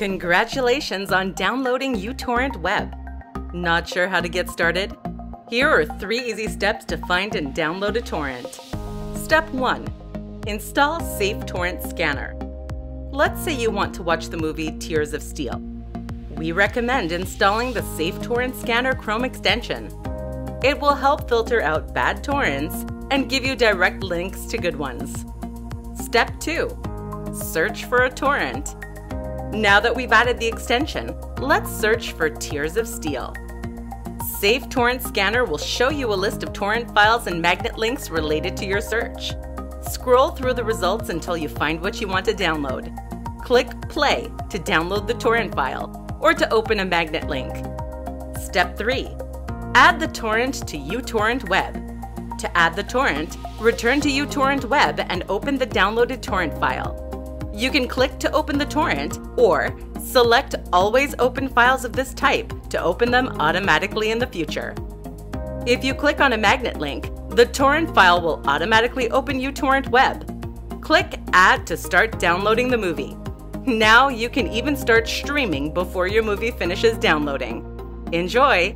Congratulations on downloading uTorrent Web. Not sure how to get started? Here are three easy steps to find and download a torrent. Step 1. Install Safe Torrent Scanner. Let's say you want to watch the movie Tears of Steel. We recommend installing the Safe Torrent Scanner Chrome extension. It will help filter out bad torrents and give you direct links to good ones. Step 2. Search for a torrent. Now that we've added the extension, let's search for Tears of Steel. Safe Torrent Scanner will show you a list of torrent files and magnet links related to your search. Scroll through the results until you find what you want to download. Click Play to download the torrent file or to open a magnet link. Step 3. Add the torrent to uTorrent Web. To add the torrent, return to uTorrent Web and open the downloaded torrent file. You can click to open the torrent or select Always Open Files of this type to open them automatically in the future. If you click on a magnet link, the torrent file will automatically open uTorrent Web. Click Add to start downloading the movie. Now you can even start streaming before your movie finishes downloading. Enjoy!